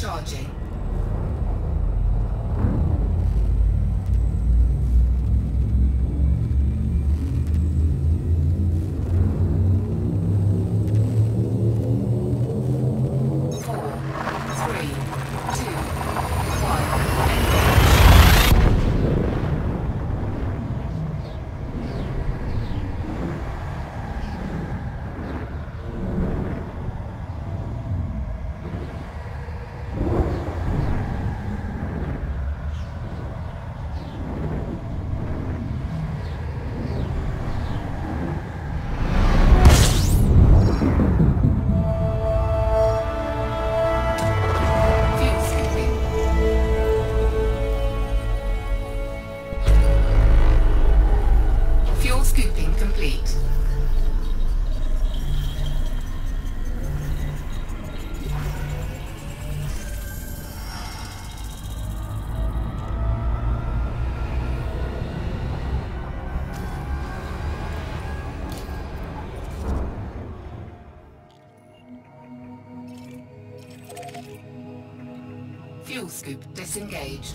Charging. Scoop disengaged.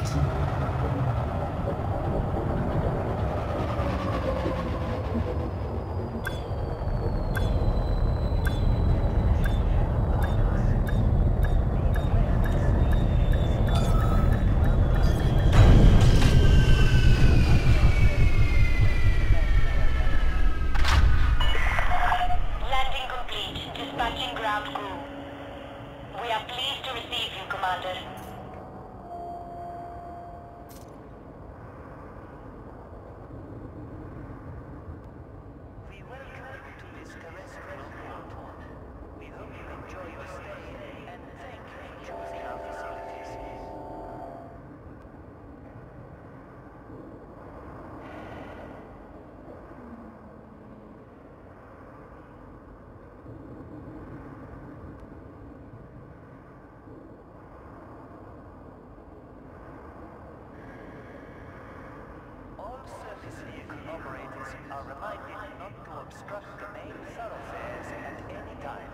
Deployed. Landing complete. Dispatching ground crew. We are pleased to receive you, Commander. We welcome you to this terrestrial port. We hope you enjoy your stay and thank you for choosing our facilities. Surface vehicle operators are reminded not to obstruct the main thoroughfares at any time.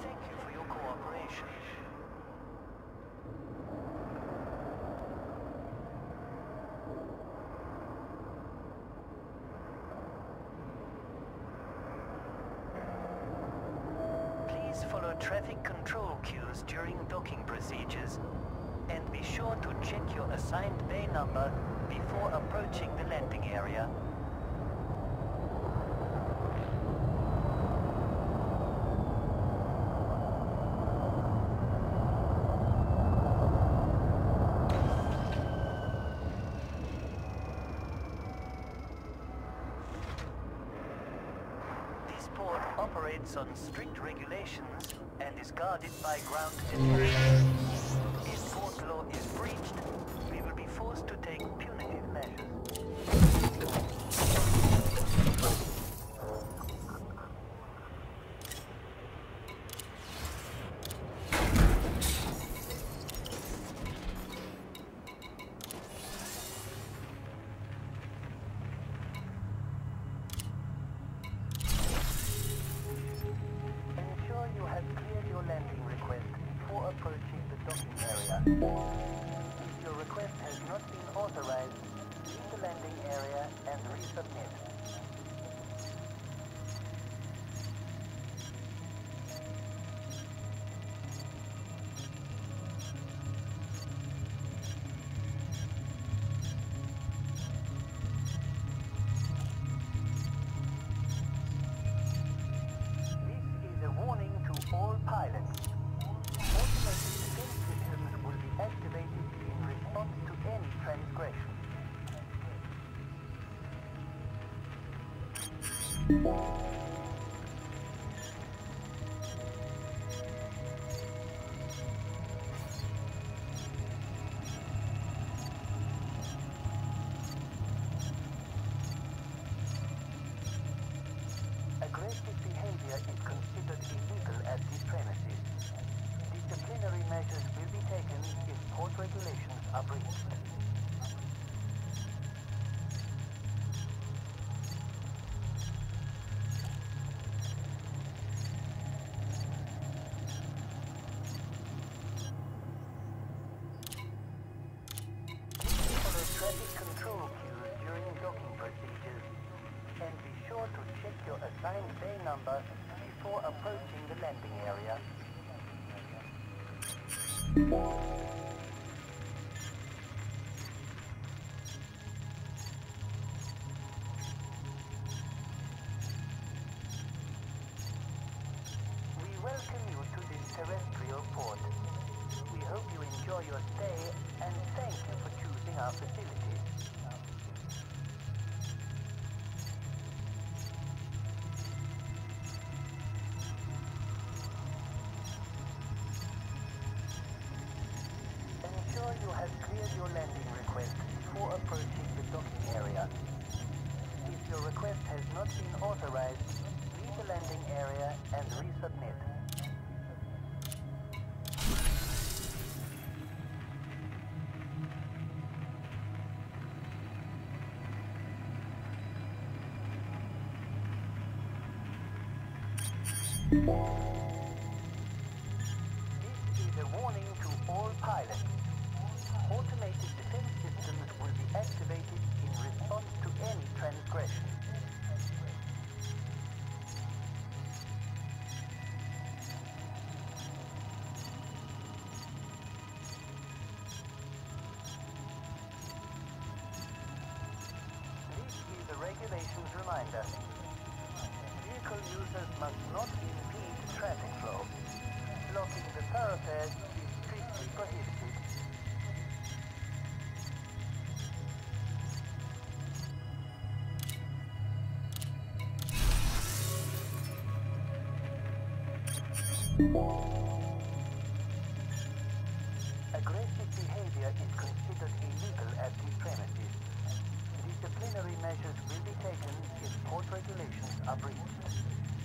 Thank you for your cooperation. Please follow traffic control cues during docking procedures and be sure to check your assigned bay number before approaching the landing area. This port operates on strict regulations and is guarded by ground detention. If port law is breached, we will be forced to take punitive Ensure you have cleared your landing request before approaching the docking area. And resubmit. This is a warning to all pilots. Automated defense systems will be activated in response to any transgression. Aggressive terrestrial port. We hope you enjoy your stay and thank you for choosing our facilities. Approaching the docking area. If your request has not been authorized, leave the landing area and resubmit. This is a warning to all pilots. Automated activated in response to any transgression. Please the regulations reminder. Vehicle users must not impede traffic flow. Blocking the thoroughfares is strictly prohibited. Aggressive behavior is considered illegal at these premises. Disciplinary measures will be taken if port regulations are breached.